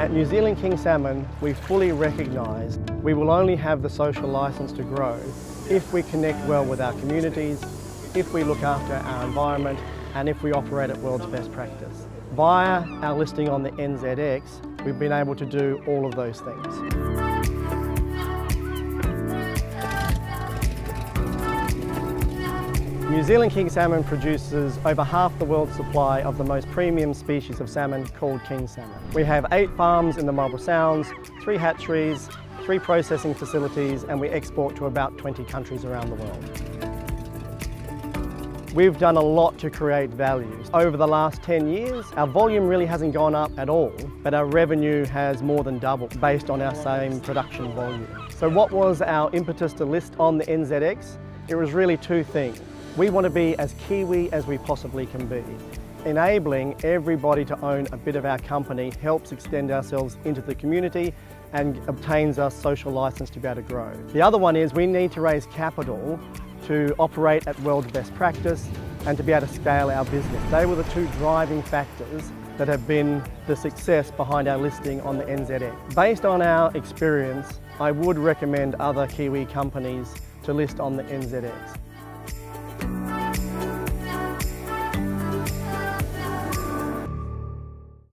At New Zealand King Salmon, we fully recognise we will only have the social licence to grow if we connect well with our communities, if we look after our environment and if we operate at world's best practice. Via our listing on the NZX, we've been able to do all of those things. New Zealand king salmon produces over half the world's supply of the most premium species of salmon called king salmon. We have eight farms in the Marlborough Sounds, three hatcheries, three processing facilities and we export to about 20 countries around the world. We've done a lot to create values. Over the last 10 years, our volume really hasn't gone up at all, but our revenue has more than doubled based on our same production volume. So what was our impetus to list on the NZX? It was really two things. We want to be as Kiwi as we possibly can be. Enabling everybody to own a bit of our company helps extend ourselves into the community and obtains us social licence to be able to grow. The other one is we need to raise capital to operate at world best practice and to be able to scale our business. They were the two driving factors that have been the success behind our listing on the NZX. Based on our experience, I would recommend other Kiwi companies to list on the NZX.